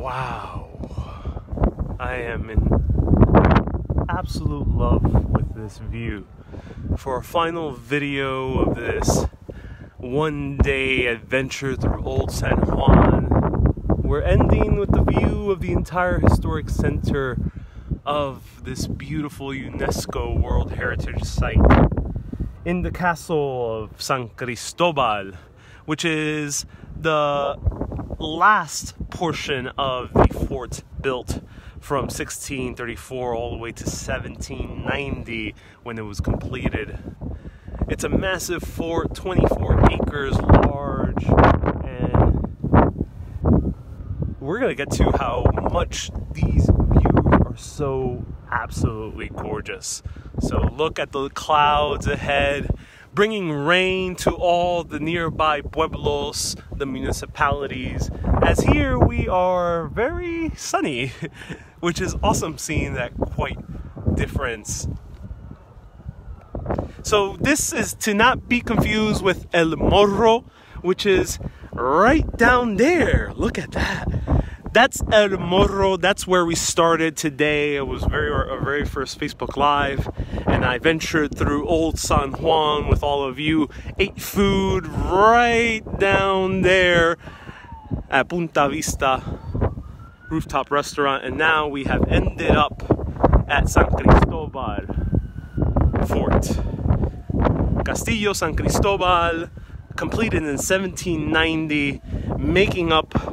Wow. I am in absolute love with this view. For our final video of this one day adventure through Old San Juan, we're ending with the view of the entire historic center of this beautiful UNESCO World Heritage Site in the castle of San Cristobal, which is the last portion of the fort built from 1634 all the way to 1790 when it was completed. It's a massive fort, 24 acres large, and we're gonna get to how much these views are so absolutely gorgeous. So look at the clouds ahead bringing rain to all the nearby pueblos, the municipalities, as here we are very sunny, which is awesome seeing that quite difference. So this is to not be confused with El Morro, which is right down there. Look at that that's El Morro. That's where we started today. It was very our very first Facebook Live, and I ventured through Old San Juan with all of you. Ate food right down there at Punta Vista rooftop restaurant, and now we have ended up at San Cristobal Fort. Castillo San Cristobal, completed in 1790, making up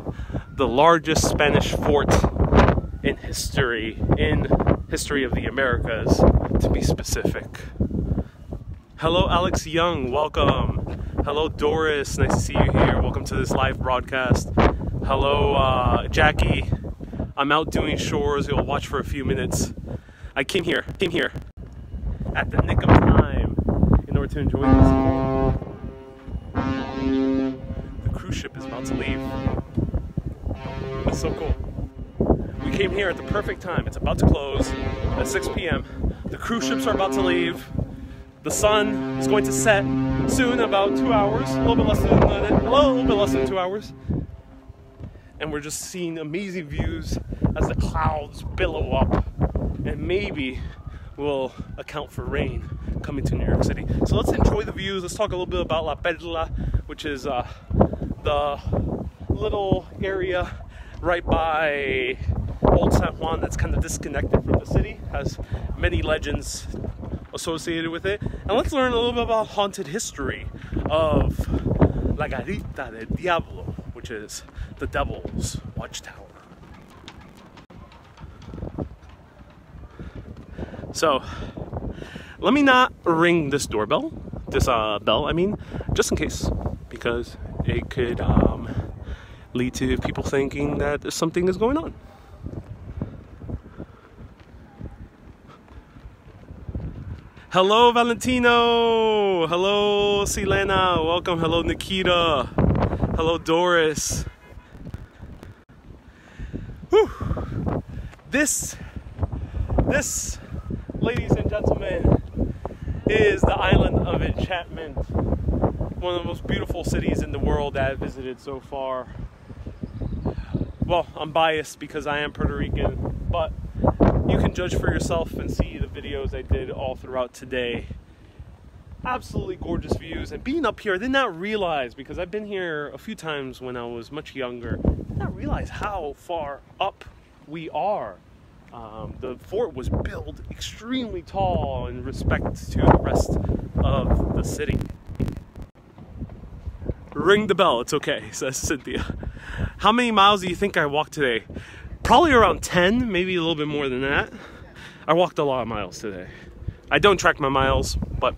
the largest Spanish fort in history, in history of the Americas, to be specific. Hello, Alex Young. Welcome. Hello, Doris. Nice to see you here. Welcome to this live broadcast. Hello, uh, Jackie. I'm out doing chores. You'll watch for a few minutes. I came here, came here at the nick of time in order to enjoy this. The cruise ship is about to leave. That's so cool. We came here at the perfect time. It's about to close at 6 p.m. The cruise ships are about to leave. The sun is going to set soon, about two hours, a little bit less than a little bit less than two hours. And we're just seeing amazing views as the clouds billow up, and maybe will account for rain coming to New York City. So let's enjoy the views. Let's talk a little bit about La Perla, which is uh, the little area right by Old San Juan that's kind of disconnected from the city, has many legends associated with it. And let's learn a little bit about haunted history of La Garita del Diablo, which is the devil's watchtower. So, let me not ring this doorbell, this uh, bell, I mean, just in case, because it could um, lead to people thinking that something is going on. Hello, Valentino. Hello, Selena. Welcome. Hello, Nikita. Hello, Doris. Whew. This, this, ladies and gentlemen, is the island of enchantment. One of the most beautiful cities in the world that I've visited so far well, I'm biased because I am Puerto Rican, but you can judge for yourself and see the videos I did all throughout today. Absolutely gorgeous views. And being up here, I did not realize, because I've been here a few times when I was much younger, I did not realize how far up we are. Um, the fort was built extremely tall in respect to the rest of the city. Ring the bell, it's okay, says Cynthia. How many miles do you think I walked today? Probably around 10, maybe a little bit more than that. I walked a lot of miles today. I don't track my miles, but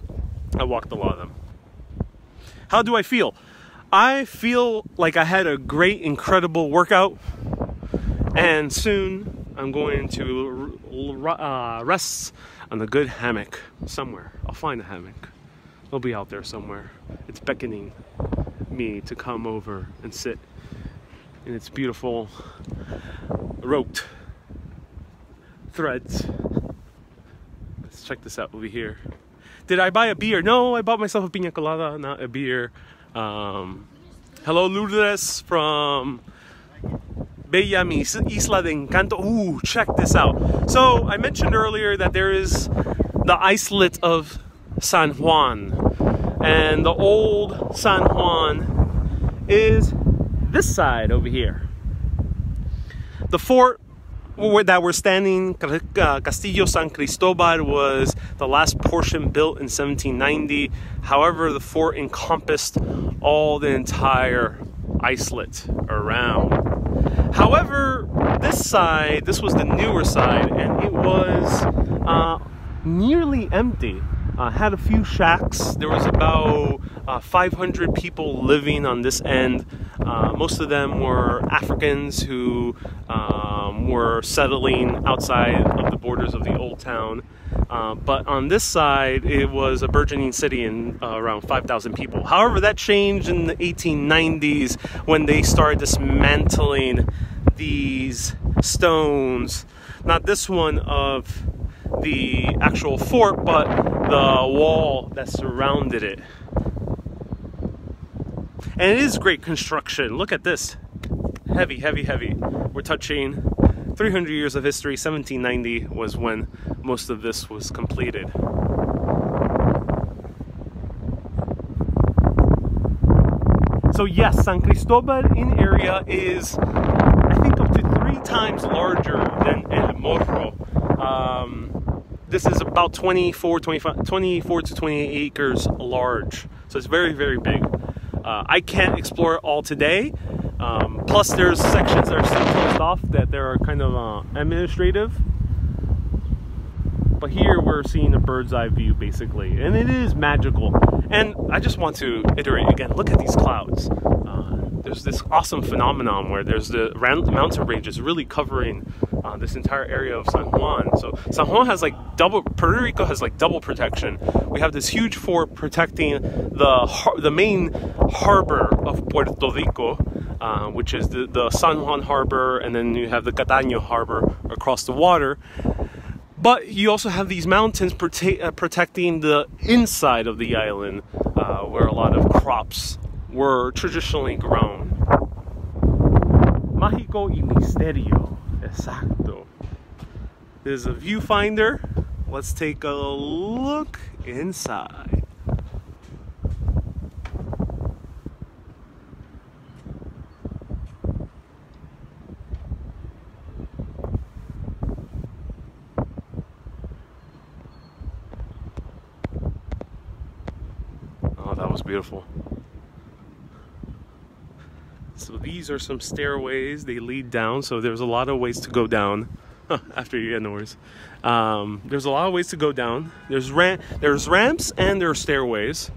I walked a lot of them. How do I feel? I feel like I had a great, incredible workout, and soon I'm going to uh, rest on a good hammock somewhere. I'll find a hammock. It'll be out there somewhere. It's beckoning me to come over and sit in its beautiful roped threads. Let's check this out over here. Did I buy a beer? No, I bought myself a pina colada, not a beer. Um, hello, Lourdes from Bella isla de encanto. Ooh, check this out. So I mentioned earlier that there is the islet of San Juan. And the old San Juan is this side over here. The fort that we're standing, uh, Castillo San Cristobal, was the last portion built in 1790. However, the fort encompassed all the entire islet around. However, this side, this was the newer side, and it was uh, nearly empty. Uh, had a few shacks. There was about uh, 500 people living on this end. Uh, most of them were Africans who um, were settling outside of the borders of the old town. Uh, but on this side, it was a burgeoning city in uh, around 5,000 people. However, that changed in the 1890s when they started dismantling these stones. Not this one of the actual fort, but the wall that surrounded it. And it is great construction. Look at this. Heavy, heavy, heavy. We're touching 300 years of history. 1790 was when most of this was completed. So yes, San Cristobal in area is, I think, up to three times larger than El Morro. Um, this is about 24, 25, 24 to 28 acres large. So it's very, very big. Uh, I can't explore it all today. Um, plus, there's sections that are still closed off that they are kind of uh, administrative. But here we're seeing a bird's eye view basically, and it is magical. And I just want to iterate again look at these clouds. Uh, there's this awesome phenomenon where there's the mountain ranges really covering uh, this entire area of San Juan. So San Juan has like double. Puerto Rico has like double protection. We have this huge fort protecting the the main harbor of Puerto Rico, uh, which is the, the San Juan harbor, and then you have the Cataño harbor across the water. But you also have these mountains prote uh, protecting the inside of the island, uh, where a lot of crops were traditionally grown. Mágico y misterio. Exacto. There's a viewfinder. Let's take a look inside. Oh, that was beautiful. So these are some stairways. They lead down. So there's a lot of ways to go down after you get nowhere. Um, there's a lot of ways to go down. There's ram- there's ramps and there are stairways.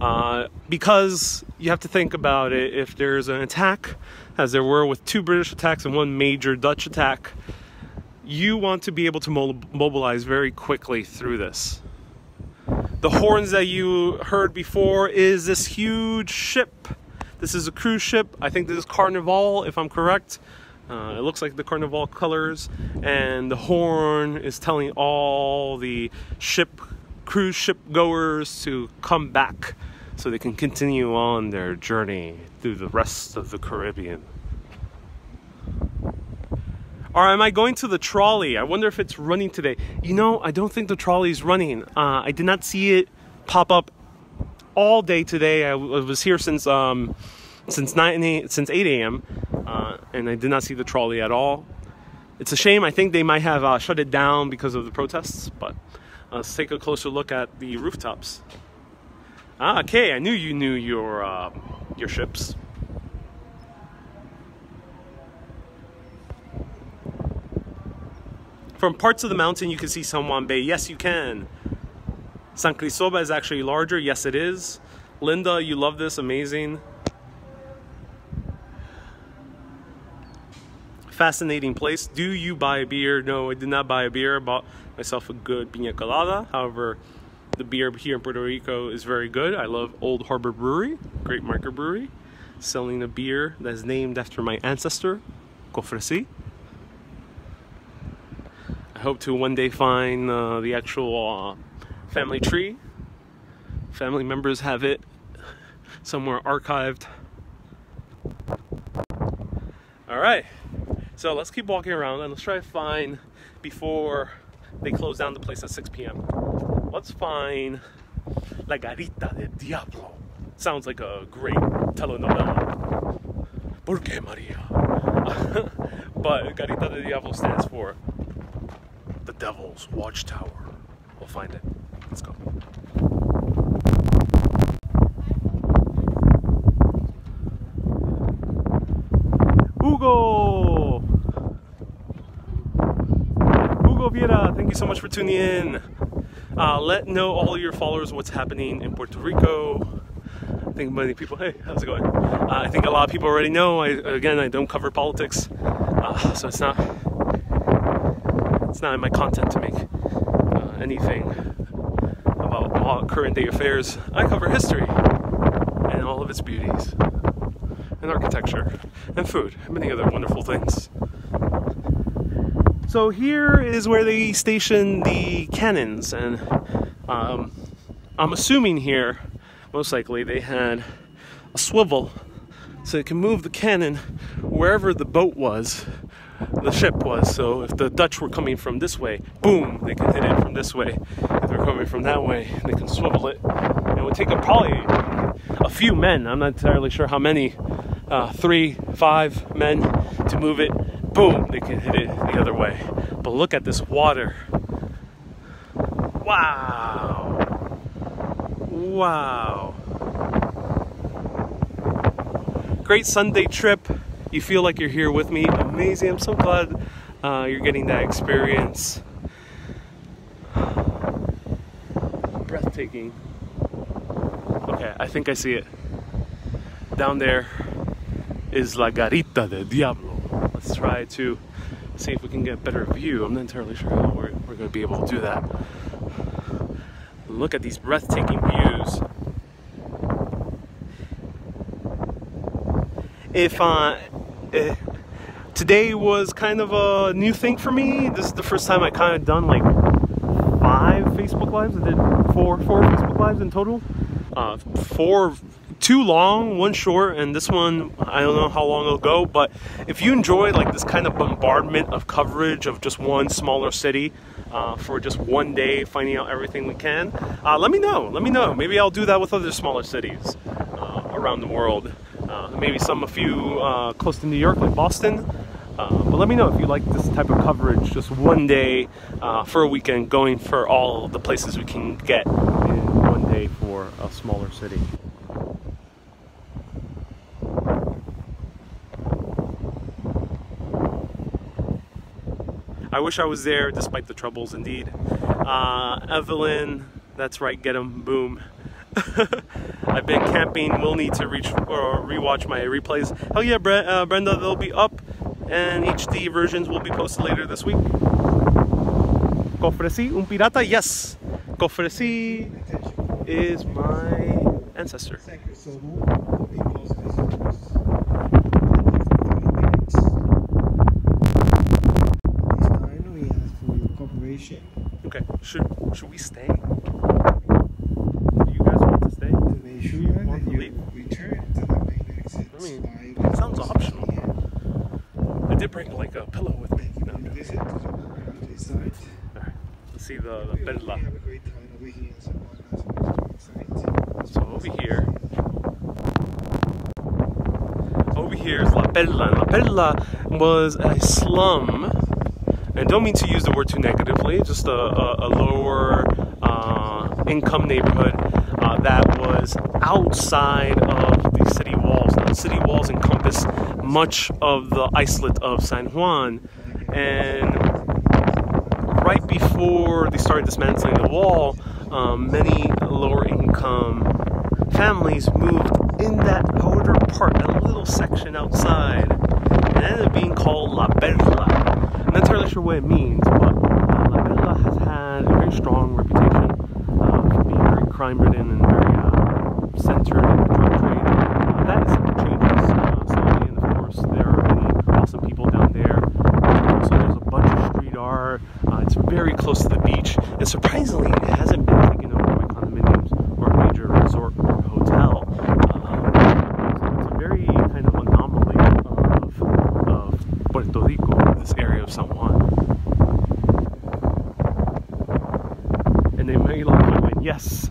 Uh, because you have to think about it. If there's an attack, as there were with two British attacks and one major Dutch attack, you want to be able to mobilize very quickly through this. The horns that you heard before is this huge ship this is a cruise ship. I think this is Carnival, if I'm correct. Uh, it looks like the Carnival colors, and the horn is telling all the ship, cruise ship goers to come back so they can continue on their journey through the rest of the Caribbean. Or am I going to the trolley? I wonder if it's running today. You know, I don't think the trolley is running. Uh, I did not see it pop up all day today. I was here since um, since 9 since 8 a.m. Uh, and I did not see the trolley at all. It's a shame. I think they might have uh, shut it down because of the protests. But uh, let's take a closer look at the rooftops. Ah, okay. I knew you knew your uh, your ships. From parts of the mountain, you can see San Juan Bay. Yes, you can. San Cristobal is actually larger. Yes, it is. Linda, you love this. Amazing. Fascinating place. Do you buy a beer? No, I did not buy a beer. I bought myself a good pina colada. However, the beer here in Puerto Rico is very good. I love Old Harbor Brewery, great microbrewery, selling a beer that is named after my ancestor, Cofresi. I hope to one day find uh, the actual uh, family tree. Family members have it somewhere archived. All right, So let's keep walking around and let's try to find before they close down the place at 6 p.m. Let's find La Garita del Diablo. Sounds like a great telenovela. ¿Por qué Maria? but Garita del Diablo stands for the Devil's Watchtower. We'll find it. Let's go. Hugo! Hugo Viera, thank you so much for tuning in. Uh, let know all your followers what's happening in Puerto Rico. I think many people, hey, how's it going? Uh, I think a lot of people already know. I, again, I don't cover politics, uh, so it's not it's not in my content to make anything about current day affairs. I cover history and all of its beauties, and architecture, and food, and many other wonderful things. So here is where they station the cannons, and um, I'm assuming here, most likely, they had a swivel so they can move the cannon wherever the boat was, the ship was. So if the Dutch were coming from this way, boom, they can hit it from this way. If they're coming from that way, they can swivel it. It would take a, probably a few men. I'm not entirely sure how many, uh, three, five men to move it boom, they can hit it the other way. But look at this water. Wow. Wow. Great Sunday trip. You feel like you're here with me. Amazing. I'm so glad uh, you're getting that experience. Breathtaking. Okay, I think I see it. Down there is La Garita del Diablo let's try to see if we can get a better view. I'm not entirely sure how we're, we're going to be able to do that. Look at these breathtaking views. If uh, eh, today was kind of a new thing for me, this is the first time I kind of done like five Facebook lives. I did four, four Facebook lives in total. Uh, four two long, one short, and this one I don't know how long it'll go. But if you enjoy like this kind of bombardment of coverage of just one smaller city uh, for just one day, finding out everything we can, uh, let me know. Let me know. Maybe I'll do that with other smaller cities uh, around the world. Uh, maybe some a few uh, close to New York, like Boston. Uh, but let me know if you like this type of coverage, just one day for a weekend, going for all the places we can get in one day for a smaller city. I wish I was there despite the troubles indeed. Uh, Evelyn, that's right, get him, boom. I've been camping, will need to reach or rewatch my replays. Hell yeah, Bre uh, Brenda, they'll be up and HD versions will be posted later this week. Cofresi, un pirata, yes. Cofresi is my ancestor. Okay. Should should we stay? Do you guys want to stay? To make sure that you return to the main exit. I mean, it sounds optional. I did bring like a pillow with me. No, no. Visit to the community site. Alright. Let's see the, the We perla. have a great time over here in Savannah, so it's exciting. So over here, over here is La Perla. La Perla was a slum, and don't mean to use the word too negatively, just a, a, a lower uh, income neighborhood uh, that was outside of the city walls. Now, the city walls encompass much of the islet of San Juan, and right before they started dismantling the wall, um, many lower income families moved in that outer part, that little section outside, it ended up being called La Perla. I'm not entirely sure what it means, but uh, La Perla has had a very strong reputation uh, for being very crime ridden and very uh, centered in the drug trade. That is changes uh, slowly, and of course, there are many awesome people down there. Also, there's a bunch of street art. Uh, it's very close to the beach, and surprisingly, it hasn't been taken over by condominiums or a major resort or hotel. Um, so it's a very kind of anomaly of, of Puerto Puerto Rico, this area of San Juan. And they may lock you in. Yes,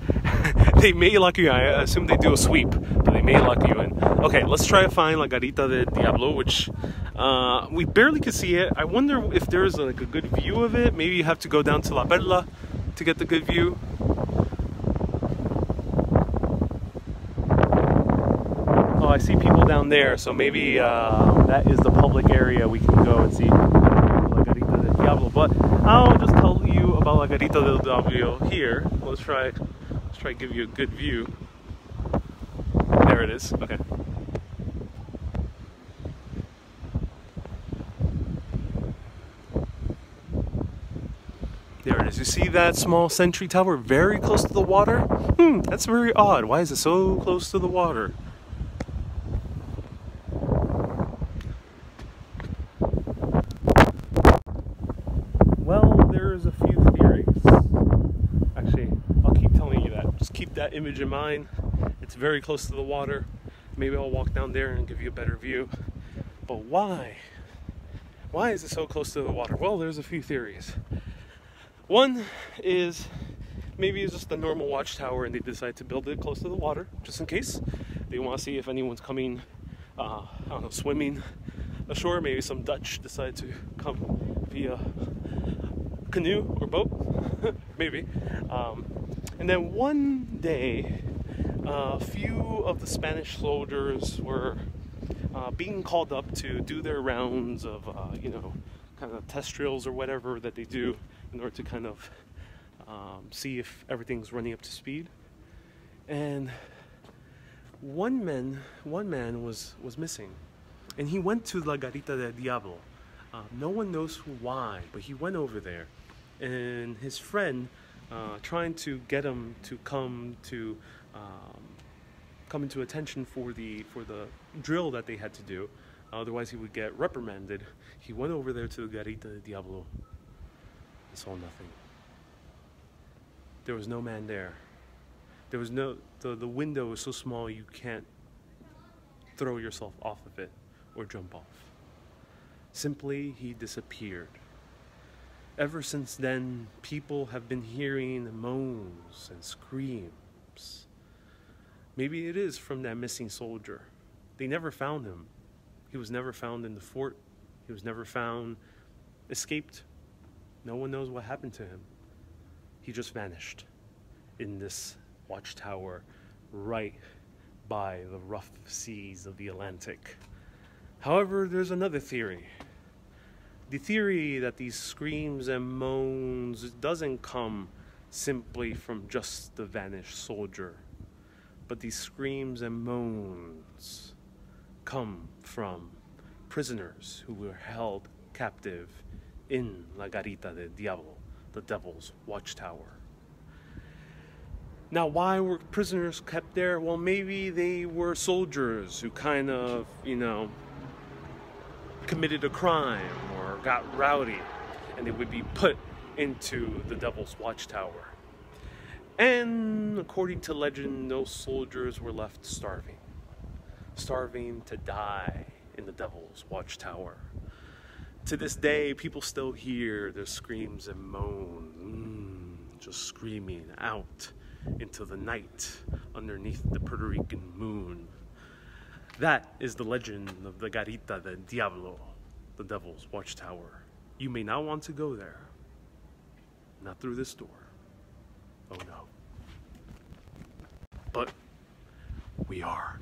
they may lock you in. I assume they do a sweep, but they may lock you in. Okay, let's try to find La Garita del Diablo, which uh, we barely could see it. I wonder if there's like a good view of it. Maybe you have to go down to La Perla to get the good view. Oh, I see people down there, so maybe uh, that is the public area we can go and see La Garita del Diablo. But I'll just tell you about La Garita del Diablo here. Let's try, try to give you a good view. There it is. Okay. There it is. You see that small sentry tower very close to the water? Hmm, that's very odd. Why is it so close to the water? Well, there's a few theories. Actually, I'll keep telling you that. Image in mind. It's very close to the water. Maybe I'll walk down there and give you a better view. But why? Why is it so close to the water? Well, there's a few theories. One is maybe it's just a normal watchtower and they decide to build it close to the water just in case. They want to see if anyone's coming, uh, I don't know, swimming ashore. Maybe some Dutch decide to come via canoe or boat, maybe. Um, and then one day, a few of the Spanish soldiers were uh, being called up to do their rounds of, uh, you know, kind of test drills or whatever that they do in order to kind of um, see if everything's running up to speed. And one man, one man was was missing, and he went to La Garita del Diablo. Uh, no one knows why, but he went over there, and his friend, uh, trying to get him to come to um, come into attention for the for the drill that they had to do. Otherwise, he would get reprimanded. He went over there to the Garita del Diablo and saw nothing. There was no man there. There was no the, the window is so small you can't throw yourself off of it or jump off. Simply he disappeared. Ever since then, people have been hearing moans and screams. Maybe it is from that missing soldier. They never found him. He was never found in the fort. He was never found, escaped. No one knows what happened to him. He just vanished in this watchtower right by the rough seas of the Atlantic. However, there's another theory. The theory that these screams and moans doesn't come simply from just the vanished soldier, but these screams and moans come from prisoners who were held captive in La Garita del Diablo, the Devil's Watchtower. Now, why were prisoners kept there? Well, maybe they were soldiers who kind of, you know, committed a crime or got rowdy and they would be put into the Devil's Watchtower. And according to legend, no soldiers were left starving. Starving to die in the Devil's Watchtower. To this day, people still hear their screams and moan, mm, just screaming out into the night underneath the Puerto Rican moon. That is the legend of the Garita del Diablo, the Devil's Watchtower. You may not want to go there. Not through this door. Oh no. But we are.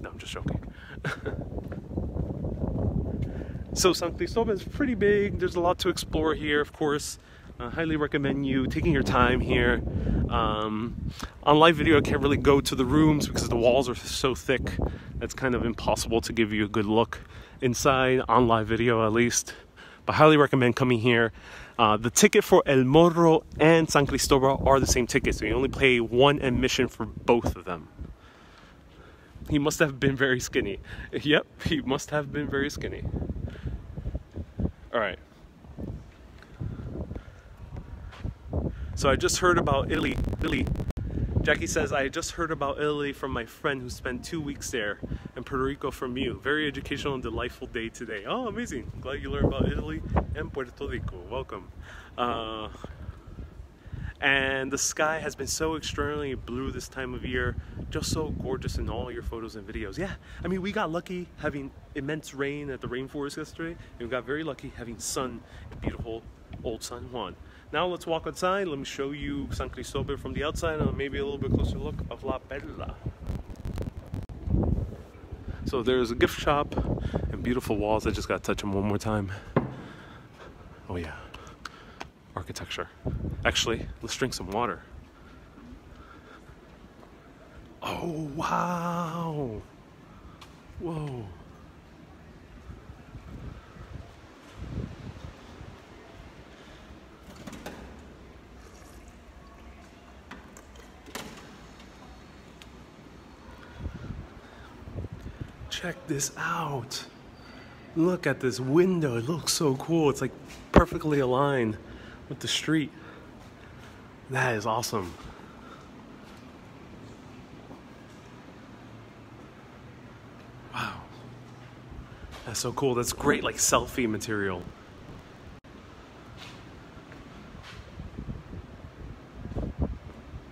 No, I'm just joking. so San Cristobal is pretty big. There's a lot to explore here, of course. I highly recommend you taking your time here. Um, on live video, I can't really go to the rooms because the walls are so thick. It's kind of impossible to give you a good look inside on live video, at least. But highly recommend coming here. Uh, the ticket for El Morro and San Cristobal are the same ticket, so you only pay one admission for both of them. He must have been very skinny. Yep, he must have been very skinny. All right. So I just heard about Italy. Italy. Jackie says, I just heard about Italy from my friend who spent two weeks there. And Puerto Rico from you. Very educational and delightful day today. Oh, amazing. Glad you learned about Italy and Puerto Rico. Welcome. Uh, and the sky has been so extraordinarily blue this time of year just so gorgeous in all your photos and videos yeah i mean we got lucky having immense rain at the rainforest yesterday and we got very lucky having sun beautiful old san juan now let's walk outside let me show you san cristobal from the outside and maybe a little bit closer look of la perla so there's a gift shop and beautiful walls i just gotta touch them one more time oh yeah architecture. Actually, let's drink some water. Oh, wow. Whoa. Check this out. Look at this window. It looks so cool. It's like perfectly aligned with the street. That is awesome. Wow. That's so cool. That's great, like selfie material.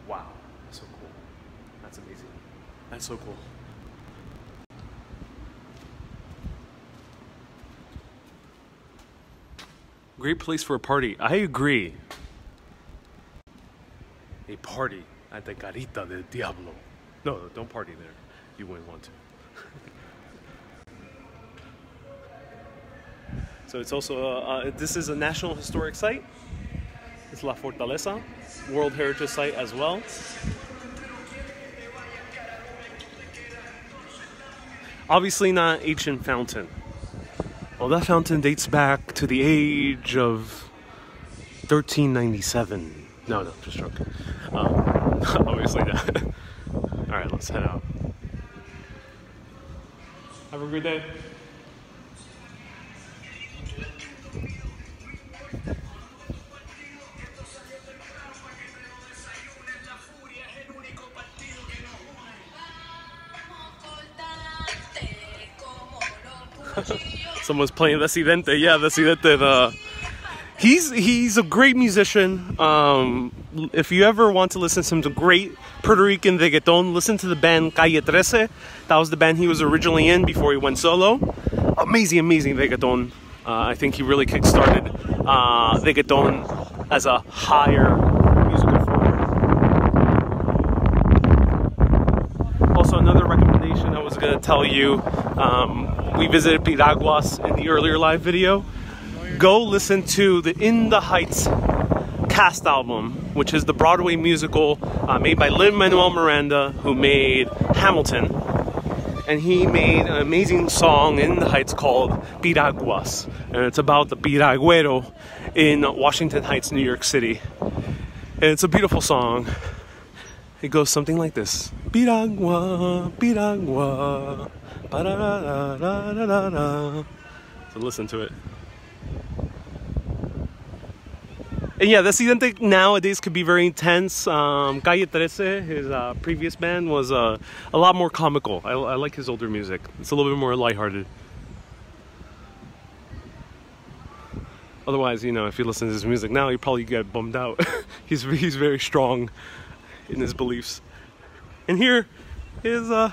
Wow. That's so cool. That's amazing. That's so cool. Great place for a party. I agree. A party at the Garita del Diablo. No, don't party there. You wouldn't want to. so it's also, uh, uh, this is a National Historic Site. It's La Fortaleza, World Heritage Site as well. Obviously not ancient fountain. Well, that fountain dates back to the age of 1397. No, no, just joking. Um, obviously not. All right, let's head out. Have a good day. Someone's playing Residente. Yeah, Residente. The he's he's a great musician. Um, if you ever want to listen to some great Puerto Rican reggaeton, listen to the band Calle Trece. That was the band he was originally in before he went solo. Amazing, amazing reggaeton. Uh, I think he really kickstarted uh, reggaeton as a higher musical form. Also, another recommendation I was going to tell you. Um, we visited Piraguas in the earlier live video. Go listen to the In the Heights cast album, which is the Broadway musical uh, made by Lin-Manuel Miranda, who made Hamilton. And he made an amazing song in the Heights called Piraguas. And it's about the Piraguero in Washington Heights, New York City. And it's a beautiful song. It goes something like this Piragua, Piragua. So listen to it. And yeah, the Residente nowadays could be very intense. Um, Calle Trece, his uh, previous band, was uh, a lot more comical. I, I like his older music. It's a little bit more lighthearted. Otherwise, you know, if you listen to his music now, you probably get bummed out. he's he's very strong in his beliefs. And here is uh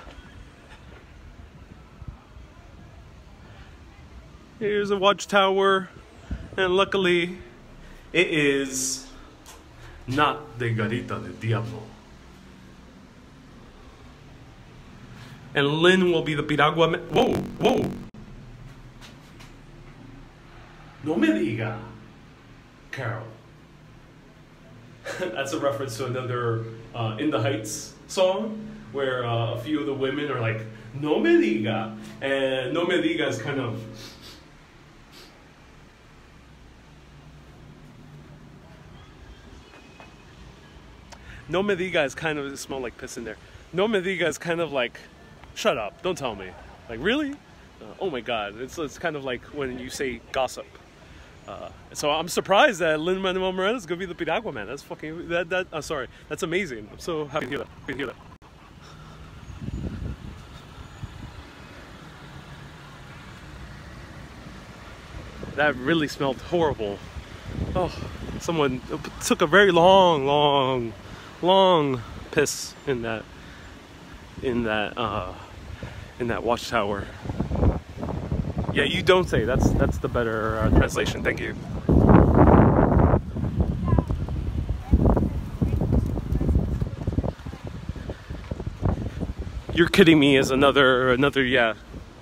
Here's a watchtower, and luckily it is not the Garita del Diablo. And Lin will be the Piragua. Whoa, whoa. No me diga, Carol. That's a reference to another uh, In the Heights song where uh, a few of the women are like, No me diga. And No me diga is kind of No Mediga is kind of, it smelled like piss in there. No Mediga is kind of like, shut up, don't tell me. Like, really? Uh, oh my God. It's, it's kind of like when you say gossip. Uh, so I'm surprised that Lin Manuel Miranda is gonna be the Piragua man. That's fucking that that. I'm uh, sorry. That's amazing. I'm so happy to hear that. Happy to hear that. That really smelled horrible. Oh, someone took a very long, long long piss in that in that uh, in that watchtower. Yeah, you don't say. That's that's the better uh, translation. Thank you. You're kidding me is another another yeah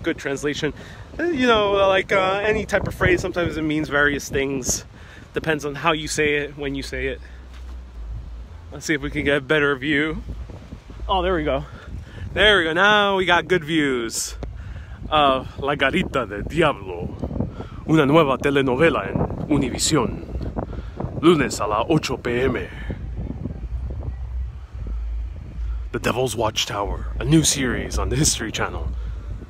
good translation. Uh, You know, like uh, any type of phrase, sometimes it means various things. Depends on how you say it, when you say it. Let's see if we can get a better view. Oh, there we go. There we go. Now we got good views of La Garita del Diablo, una nueva telenovela en Univision, lunes a las 8 pm. The Devil's Watchtower, a new series on the History Channel,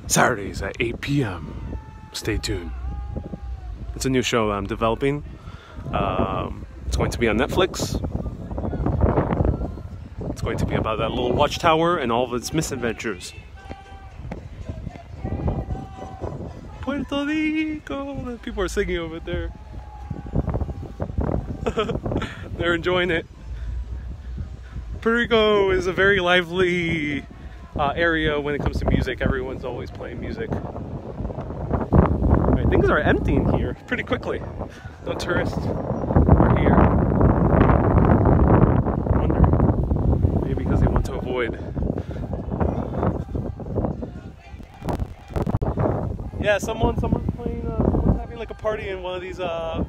Saturdays at 8 p.m. Stay tuned. It's a new show I'm developing. Um, it's going to be on Netflix. Going to be about that little watchtower and all of its misadventures. Puerto Rico! People are singing over there. They're enjoying it. Puerto Rico is a very lively uh, area when it comes to music. Everyone's always playing music. Right, things are emptying here pretty quickly. No tourists are here. I wonder. Maybe because they want to avoid. Yeah, someone, someone's playing. Uh, someone's having like a party in one of these uh.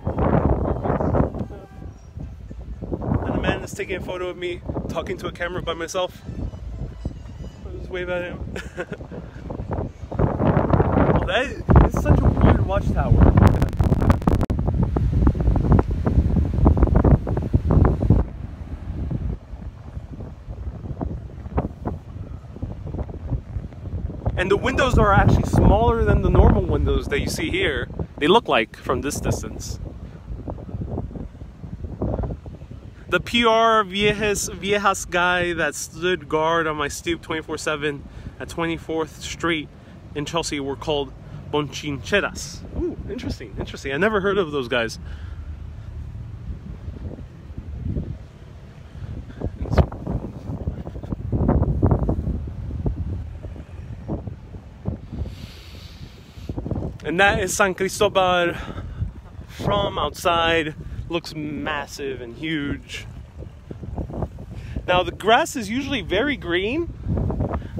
And a man is taking a photo of me talking to a camera by myself. I just wave at him. oh, that is such a weird watchtower. And the windows are actually smaller than the normal windows that you see here. They look like from this distance. the PR Viejas, Viejas guy that stood guard on my stoop 24 7 at 24th Street in Chelsea were called Bonchincheras. Ooh, interesting, interesting. I never heard of those guys. And that is San Cristobal from outside looks massive and huge. Now the grass is usually very green,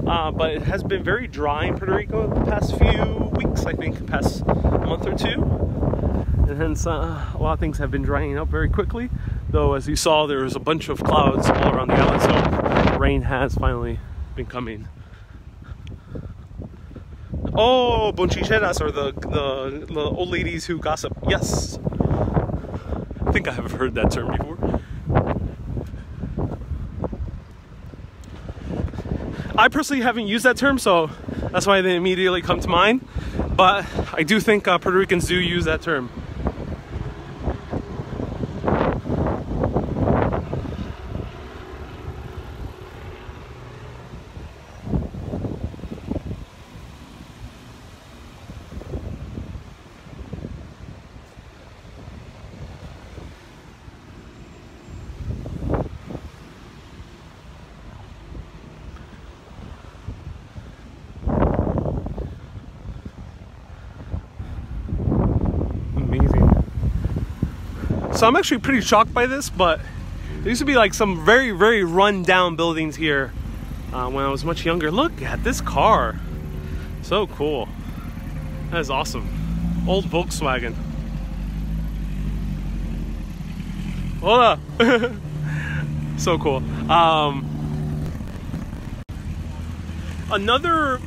uh, but it has been very dry in Puerto Rico the past few weeks, I think, past month or two. And hence uh, a lot of things have been drying up very quickly. Though as you saw, there was a bunch of clouds all around the island, so rain has finally been coming. Oh, bonchicheras are the, the, the old ladies who gossip. Yes, I think I have heard that term before. I personally haven't used that term, so that's why they immediately come to mind. But I do think uh, Puerto Ricans do use that term. Amazing. So I'm actually pretty shocked by this, but there used to be like some very, very run down buildings here uh, when I was much younger. Look at this car. So cool. That is awesome. Old Volkswagen. Hola. so cool. Um, another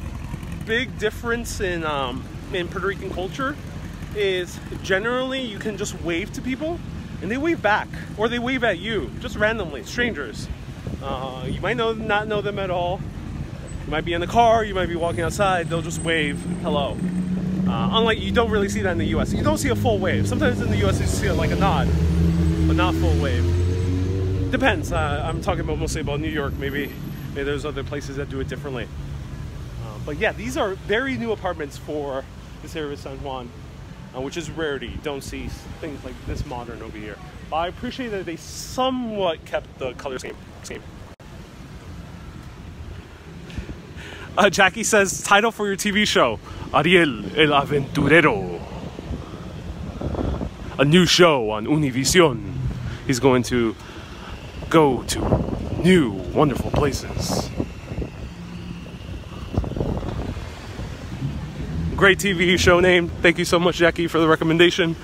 big difference in um, in Puerto Rican culture is generally you can just wave to people and they wave back or they wave at you just randomly strangers. Uh, you might know not know them at all. You might be in the car you might be walking outside they'll just wave hello. Uh, unlike you don't really see that in the US you don't see a full wave. Sometimes in the US you see like a nod but not full wave. Depends. Uh, I'm talking about mostly about New York maybe maybe there's other places that do it differently. Uh, but yeah these are very new apartments for this area of San Juan uh, which is rarity. Don't see things like this modern over here. But I appreciate that they somewhat kept the color scheme. scheme. Uh, Jackie says, title for your TV show, Ariel el Aventurero. A new show on Univision. He's going to go to new, wonderful places. Great TV show name. Thank you so much, Jackie, for the recommendation.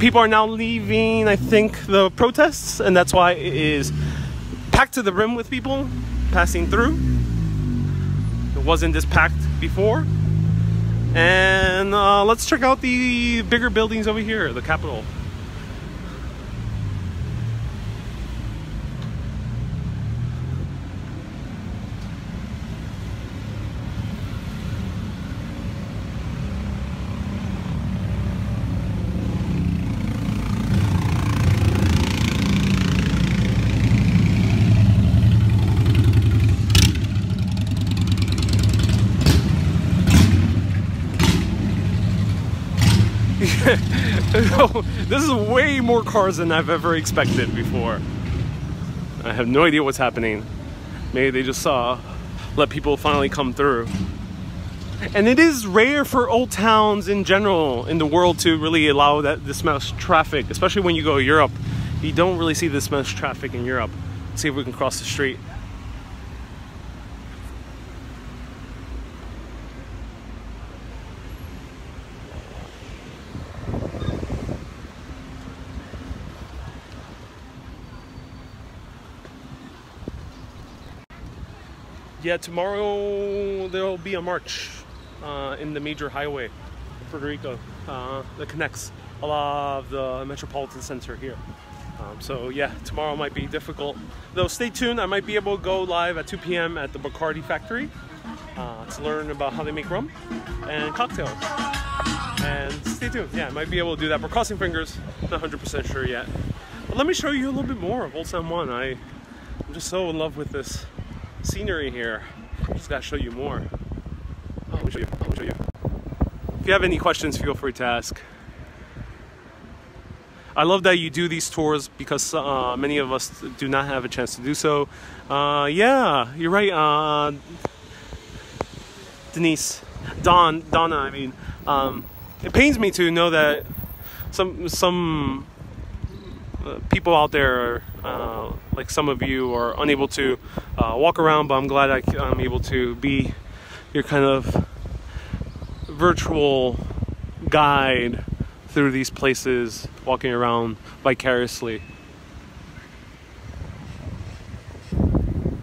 People are now leaving, I think, the protests, and that's why it is packed to the rim with people passing through It wasn't this packed before. And uh, let's check out the bigger buildings over here, the Capitol. this is way more cars than I've ever expected before. I have no idea what's happening. Maybe they just saw, let people finally come through. And it is rare for old towns in general in the world to really allow that this much traffic, especially when you go to Europe. You don't really see this much traffic in Europe. Let's see if we can cross the street. Yeah, tomorrow there'll be a march uh, in the major highway, Puerto Rico, uh, that connects a lot of the metropolitan center here. Um, so yeah, tomorrow might be difficult. Though stay tuned, I might be able to go live at 2 p.m. at the Bacardi factory uh, to learn about how they make rum and cocktails. And stay tuned, yeah, I might be able to do that. We're crossing fingers, not 100% sure yet. But let me show you a little bit more of Old San Juan. I, I'm just so in love with this scenery here. Just gotta show you more. Me show you. Me show you. If you have any questions, feel free to ask. I love that you do these tours because uh, many of us do not have a chance to do so. Uh, yeah, you're right, uh, Denise, Don, Donna. I mean, um, it pains me to know that some some people out there, uh, like some of you, are unable to uh, walk around, but I'm glad I, am able to be your kind of virtual guide through these places, walking around vicariously.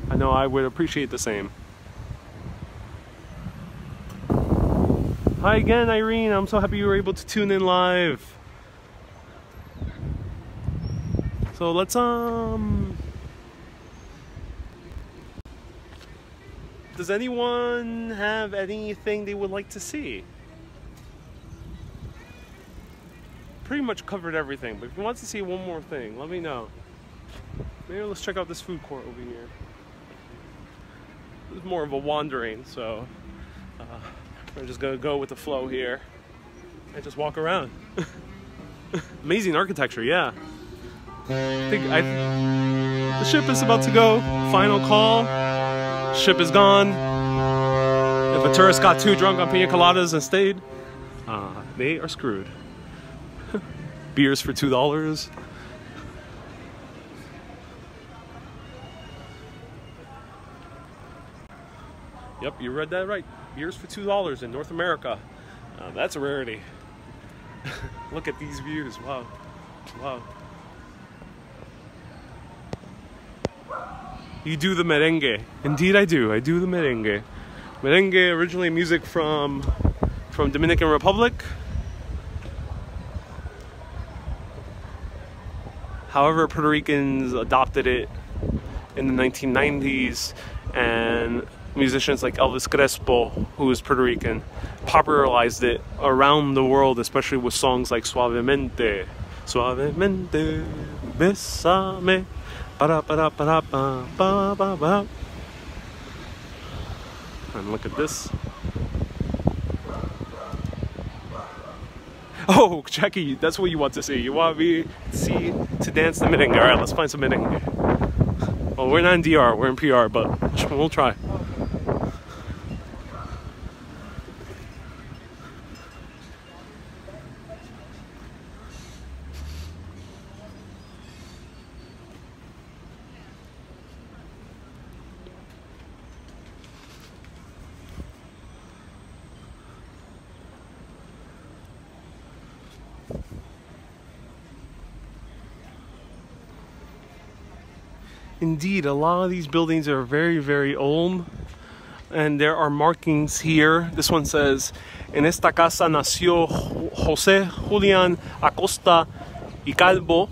I know I would appreciate the same. Hi again, Irene. I'm so happy you were able to tune in live. So let's um Does anyone have anything they would like to see? Pretty much covered everything, but if you want to see one more thing, let me know. Maybe let's check out this food court over here. It's more of a wandering, so uh, we're just gonna go with the flow here and just walk around. Amazing architecture, yeah. I think I, the ship is about to go. Final call. Ship is gone. If a tourist got too drunk on pina coladas and stayed, uh, they are screwed. Beers for two dollars. Yep, you read that right. Beers for two dollars in North America. Uh, that's a rarity. Look at these views. Wow. Wow. You do the merengue. Indeed, I do. I do the merengue. Merengue, originally music from from Dominican Republic. However, Puerto Ricans adopted it in the 1990s, and musicians like Elvis Crespo, who is Puerto Rican, popularized it around the world, especially with songs like Suavemente. Suavemente, besame. And look at this. Oh, Jackie, that's what you want to see. You want me to see to dance the meeting. All right, let's find some meeting. Well, we're not in DR, we're in PR, but we'll try. Indeed, a lot of these buildings are very, very old. And there are markings here. This one says, En esta casa nació José Julián Acosta y Calvo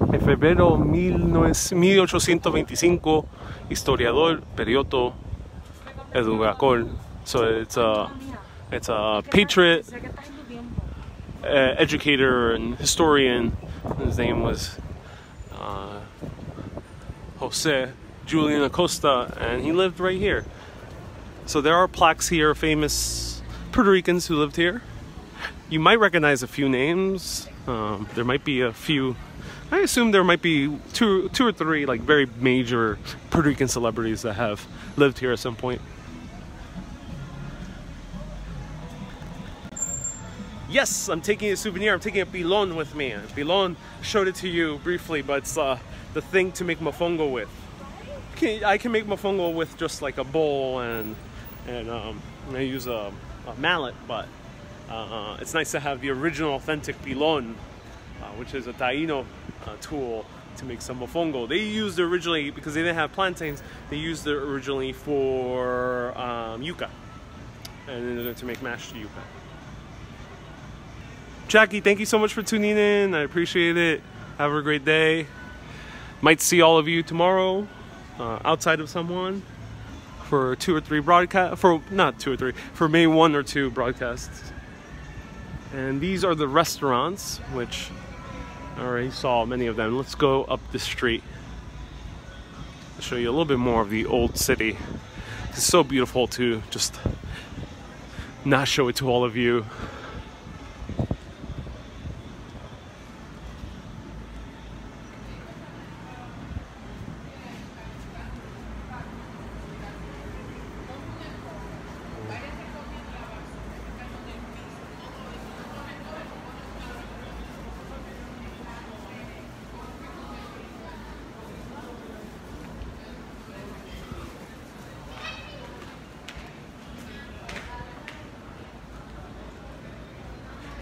en febrero 1825, historiador, periodo, educador. So it's a, it's a patriot, uh, educator, and historian. His name was Jose Julian Acosta, and he lived right here. So there are plaques here, famous Puerto Ricans who lived here. You might recognize a few names. Um, there might be a few. I assume there might be two, two or three like very major Puerto Rican celebrities that have lived here at some point. Yes, I'm taking a souvenir. I'm taking a pilon with me. Pilon showed it to you briefly, but it's uh, the thing to make mofongo with. I can make mofongo with just like a bowl and and um, I use a, a mallet, but uh, it's nice to have the original authentic pilon, uh, which is a Taino uh, tool to make some mofongo. They used originally because they didn't have plantains. They used it originally for um, yuca and to make mashed yuca. Jackie, thank you so much for tuning in. I appreciate it. Have a great day. Might see all of you tomorrow uh, outside of someone for two or three broadcast for not two or three for May one or two broadcasts. And these are the restaurants, which I already saw many of them. Let's go up the street. I'll show you a little bit more of the old city. It's so beautiful to just not show it to all of you.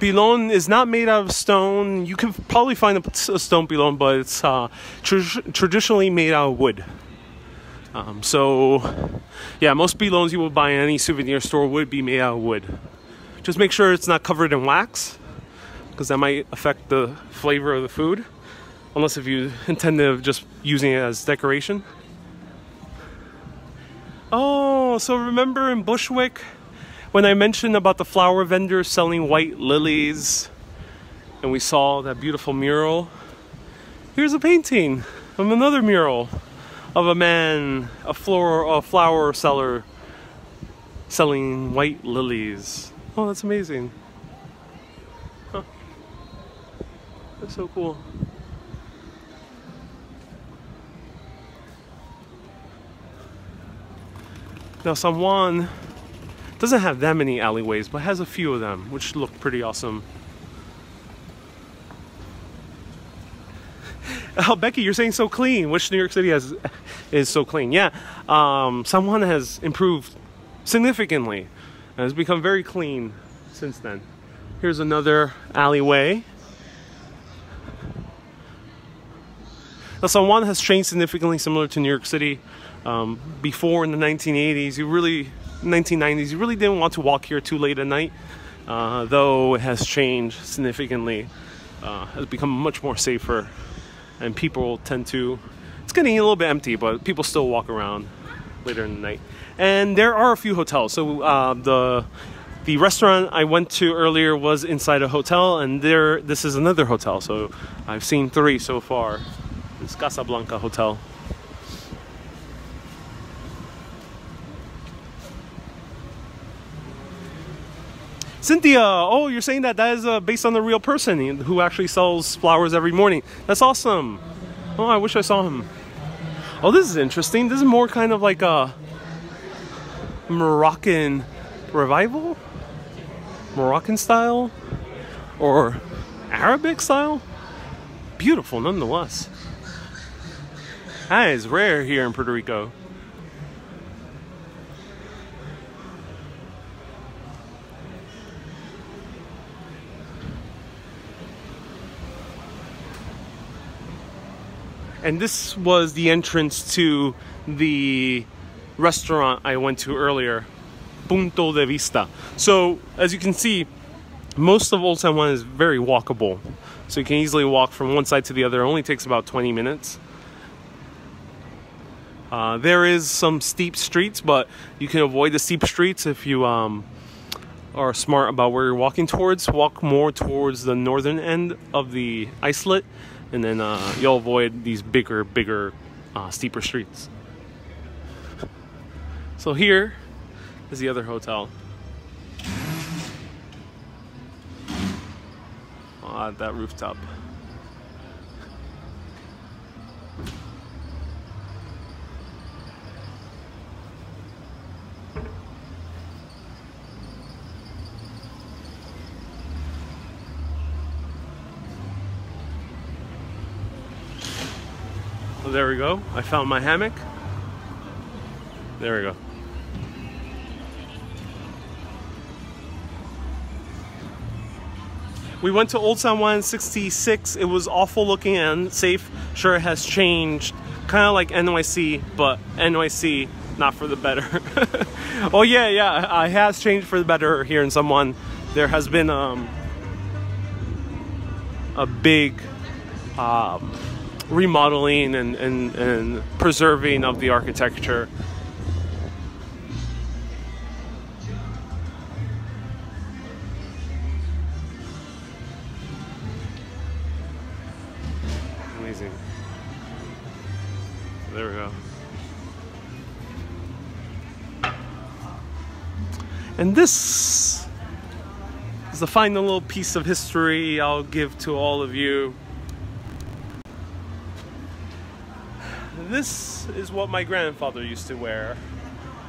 Pilon is not made out of stone. You can probably find a, stone pilon, but it's uh, tr- traditionally made out of wood. Um, so, yeah, most pilons you will buy in any souvenir store would be made out of wood. Just make sure it's not covered in wax, because that might affect the flavor of the food, unless if you intend to just using it as decoration. Oh, so remember in Bushwick? When I mentioned about the flower vendor selling white lilies and we saw that beautiful mural, here's a painting of another mural of a man, a flower, a flower seller selling white lilies. Oh, that's amazing. Huh. That's so cool. Now, San Juan doesn't have that many alleyways, but has a few of them, which look pretty awesome. Oh, Becky, you're saying so clean. Which New York City has is so clean? Yeah, um, Juan has improved significantly. and has become very clean since then. Here's another alleyway. Now, has changed significantly, similar to New York City. Um, before in the 1980s, you really 1990s, you really didn't want to walk here too late at night, uh, though it has changed significantly. Uh, has become much more safer, and people tend to. It's getting a little bit empty, but people still walk around later in the night. And there are a few hotels. So uh, the the restaurant I went to earlier was inside a hotel, and there this is another hotel. So I've seen three so far. It's Casablanca Hotel. Cynthia, oh, you're saying that that is uh, based on the real person who actually sells flowers every morning. That's awesome. Oh, I wish I saw him. Oh, this is interesting. This is more kind of like a Moroccan revival, Moroccan style, or Arabic style. Beautiful, nonetheless. That is rare here in Puerto Rico. And this was the entrance to the restaurant I went to earlier, Punto de Vista. So, as you can see, most of Old San Juan is very walkable. So you can easily walk from one side to the other. It only takes about 20 minutes. Uh, there is some steep streets, but you can avoid the steep streets if you um, are smart about where you're walking towards. Walk more towards the northern end of the islet and then uh, you'll avoid these bigger, bigger, uh, steeper streets. So here is the other hotel. That rooftop. There we go. I found my hammock. There we go. We went to Old San Juan 66. It was awful looking and safe. Sure, it has changed. Kind of like NYC, but NYC not for the better. oh yeah, yeah, it has changed for the better here in San Juan. There has been um, a big um, remodeling and, and, and preserving of the architecture. Amazing. There we go. And this is the final little piece of history I'll give to all of you. This is what my grandfather used to wear.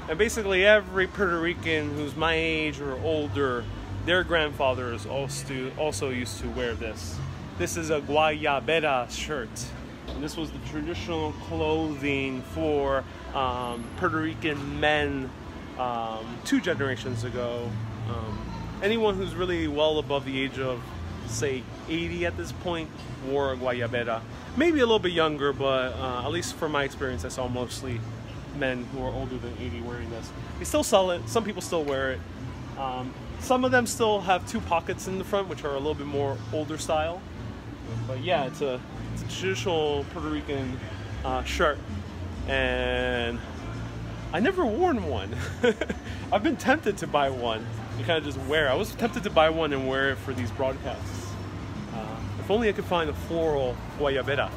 And basically, every Puerto Rican who's my age or older, their grandfathers also, also used to wear this. This is a guayabera shirt. And this was the traditional clothing for um, Puerto Rican men um, two generations ago. Um, anyone who's really well above the age of, say, 80 at this point wore a guayabera maybe a little bit younger, but uh, at least from my experience, I saw mostly men who are older than 80 wearing this. They still sell it. Some people still wear it. Um, some of them still have two pockets in the front, which are a little bit more older style. But yeah, it's a, it's a traditional Puerto Rican uh, shirt, and I never worn one. I've been tempted to buy one and kind of just wear. I was tempted to buy one and wear it for these broadcasts. If only I could find a floral guayabera.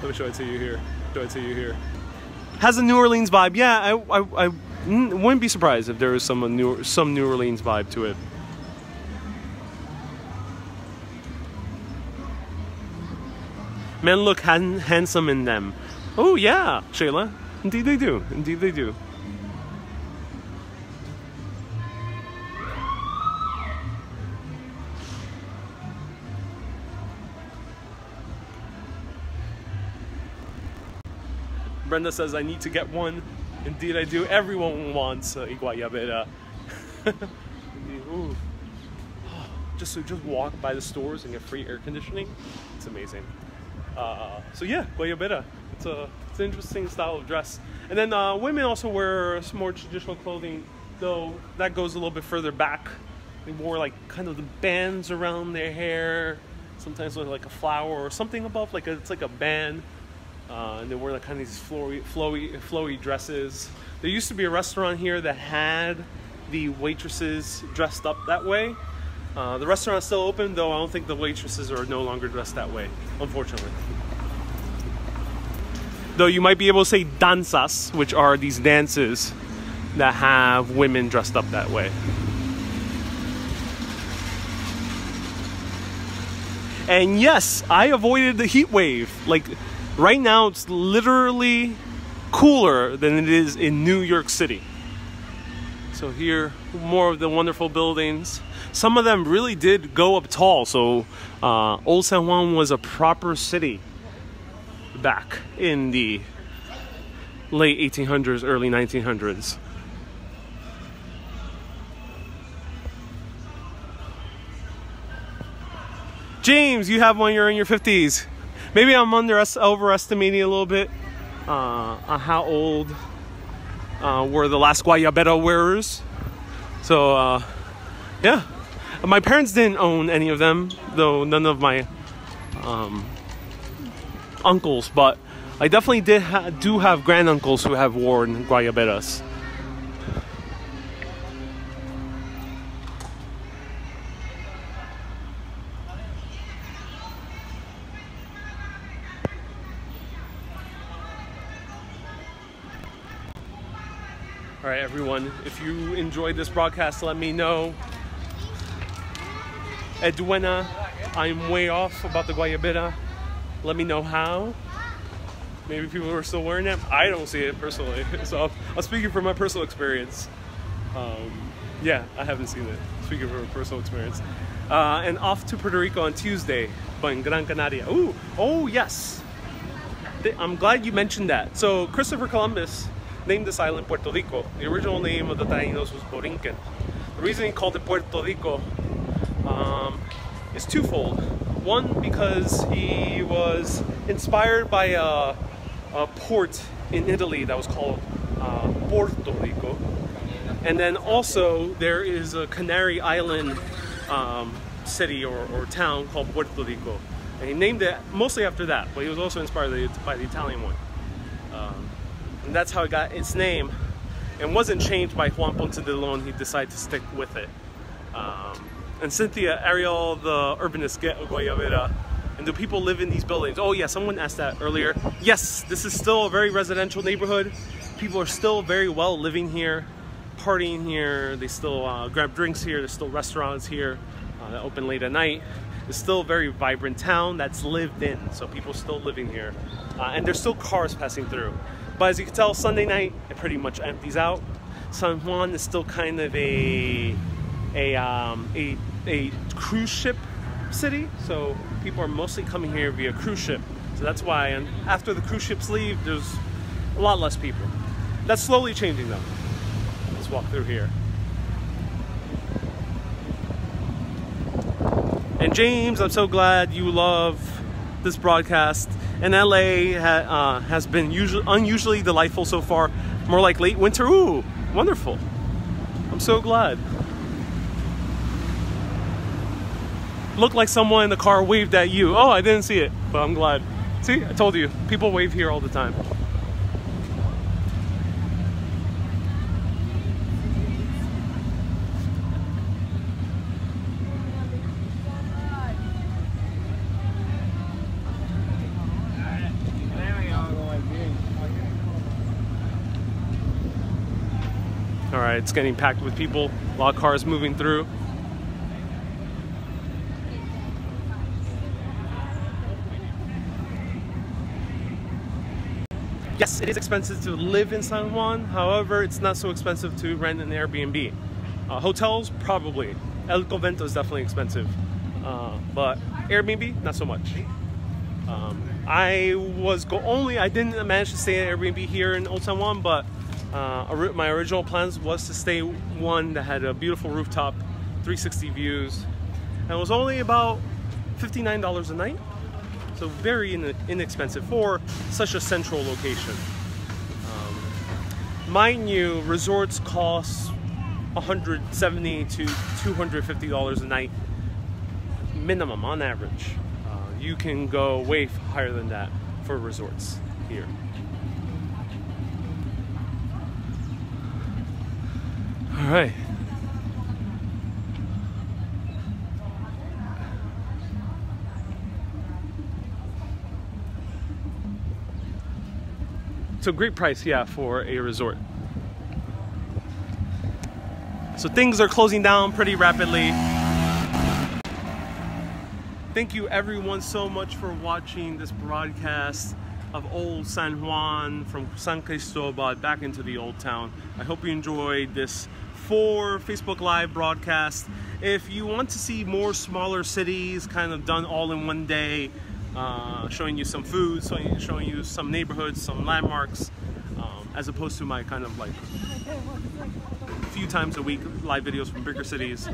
Let me show it to you here. Show it to you here. Has a New Orleans vibe. Yeah, I, I, I wouldn't be surprised if there was some New, some New Orleans vibe to it. Men look han handsome in them. Oh yeah, Shayla. Indeed they do. Indeed they do. Brenda says I need to get one. Indeed I do. Everyone wants uh, Iguayabera. just to just walk by the stores and get free air conditioning. It's amazing. Uh, so yeah, Guayabera. It's a it's an interesting style of dress. And then uh, women also wear some more traditional clothing, though that goes a little bit further back. They wore like kind of the bands around their hair, sometimes with like a flower or something above, like a, it's like a band. Uh, and they wore like kind of these flowy, flowy, flowy dresses. There used to be a restaurant here that had the waitresses dressed up that way. Uh, the restaurant's still open, though I don't think the waitresses are no longer dressed that way, unfortunately. Though you might be able to say danzas, which are these dances that have women dressed up that way. And yes, I avoided the heat wave. Like, right now, it's literally cooler than it is in New York City. So here, more of the wonderful buildings. Some of them really did go up tall. So uh, Old San Juan was a proper city back in the late 1800s, early 1900s. James, you have one. You're in your 50s. Maybe I'm under overestimating a little bit uh, on how old uh, were the last Guayabera wearers. So, uh, yeah. My parents didn't own any of them, though none of my um, uncles, but I definitely did ha- do have granduncles who have worn Guayaberas. Right, everyone, if you enjoyed this broadcast, let me know. Edwina, I'm way off about the Guayabera. Let me know how. Maybe people are still wearing them. I don't see it personally. So I'm speaking from my personal experience. Um, yeah, I haven't seen it. Speaking from a personal experience. Uh, and off to Puerto Rico on Tuesday, but in Gran Canaria. Ooh, oh yes. I'm glad you mentioned that. So Christopher Columbus named this island Puerto Rico. The original name of the Taínos was Borinquen. The reason he called it Puerto Rico um, is twofold. One, because he was inspired by a, a port in Italy that was called uh, Porto Rico. And then also, there is a Canary Island um, city or, or, town called Puerto Rico. And he named it mostly after that, but he was also inspired by the Italian one. Um, and that's how it got its name and wasn't changed by Juan Ponce de Leon. He decided to stick with it. Um, and Cynthia Ariel, the urbanist, get Guayabera. And do people live in these buildings? Oh yeah, someone asked that earlier. Yes, this is still a very residential neighborhood. People are still very well living here, partying here. They still uh, grab drinks here. There's still restaurants here uh, that open late at night. It's still a very vibrant town that's lived in, so people still living here. Uh, and there's still cars passing through. But as you can tell, Sunday night, it pretty much empties out. San Juan is still kind of a, a, um, a, a cruise ship city. So people are mostly coming here via cruise ship. So that's why, and after the cruise ships leave, there's a lot less people. That's slowly changing though. Let's walk through here. And James, I'm so glad you love this broadcast and LA ha, uh, has been usually, unusually delightful so far. More like late winter. Ooh, wonderful. I'm so glad. Looked like someone in the car waved at you. Oh, I didn't see it, but I'm glad. See, I told you, people wave here all the time. All right, it's getting packed with people. A lot of cars moving through. Yes, it is expensive to live in San Juan. However, it's not so expensive to rent an Airbnb. Uh, hotels, probably. El Convento is definitely expensive. Uh, but Airbnb, not so much. Um, I was go only, I didn't manage to stay at Airbnb here in Old San Juan, but uh, my original plans was to stay one that had a beautiful rooftop, 360 views, and it was only about $59 a night. So very in inexpensive for such a central location. Um, mind you, resorts cost 170 to $250 a night minimum on average. Uh, you can go way higher than that for resorts here. Right. So great price, yeah, for a resort. So things are closing down pretty rapidly. Thank you everyone so much for watching this broadcast of old San Juan from San Cristobal back into the old town. I hope you enjoyed this four Facebook Live broadcast. If you want to see more smaller cities kind of done all in one day, uh, showing you some food, showing, showing you some neighborhoods, some landmarks, um, as opposed to my kind of like few times a week live videos from bigger cities.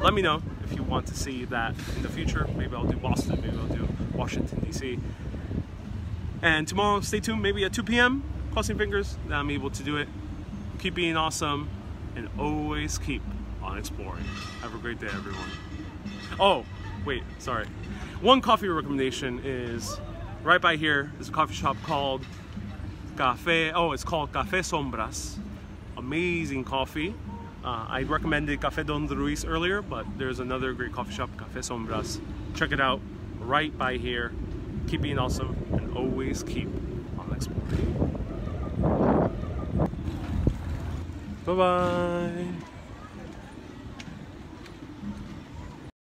Let me know if you want to see that in the future. Maybe I'll do Boston, maybe I'll do Washington, D.C. And tomorrow, stay tuned, maybe at 2 p.m., crossing fingers that I'm able to do it. Keep being awesome and always keep on exploring. Have a great day, everyone. Oh, wait, sorry. One coffee recommendation is right by here is a coffee shop called Cafe, oh, it's called Cafe Sombras. Amazing coffee. Uh, I recommended Cafe Don Luis earlier, but there's another great coffee shop, Cafe Sombras. Check it out right by here. Keep being awesome and always keep on exploring. 拜拜。